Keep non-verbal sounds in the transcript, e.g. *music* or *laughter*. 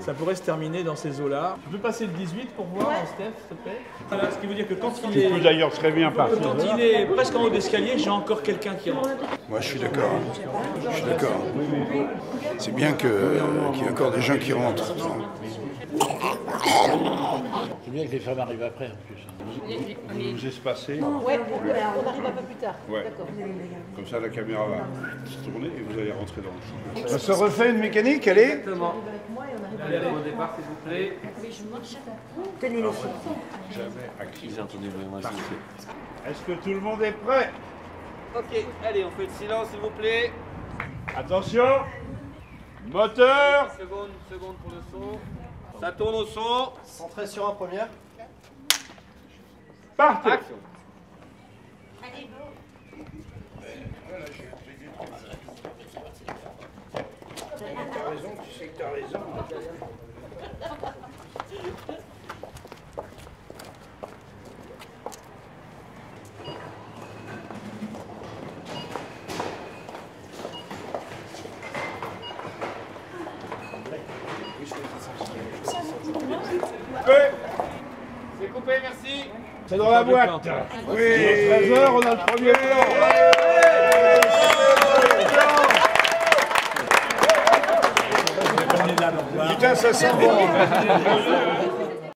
Ça pourrait se terminer dans ces eaux-là. Tu peux passer le 18 pour voir. Steph, s'il te plaît voilà, Ce qui veut dire que quand il est. Tu peux d'ailleurs très bien partir. Quand il est presque en haut d'escalier, j'ai encore quelqu'un qui rentre. Moi, je suis d'accord. Je suis d'accord. C'est bien euh, qu'il y ait encore des gens qui rentrent. C'est bien que les femmes arrivent après en plus. Vous vous espacez. Ouais, on arrive un peu plus tard. Ouais. D'accord. Comme ça, la caméra va se tourner et vous allez rentrer dans le Ça se refait une mécanique, allez Exactement. Allez, au départ, s'il vous plaît. Tenez les filles. Est-ce que tout le monde est prêt? Ok, allez, on fait le silence, s'il vous plaît. Attention Moteur seconde, seconde pour le son. Ça tourne au son. Centré sur un première. Partez Action. T'as raison, tu sais que t'as raison. C'est coupé, merci. C'est dans la boîte. Oui. 13h, on a le premier. Plan Putain, ça sent bon. *laughs*